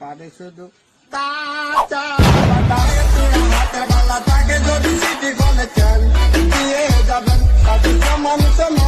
পারে শুধু থাকে যদি সিটি কলে চান দিয়ে যাবেন সমান সমান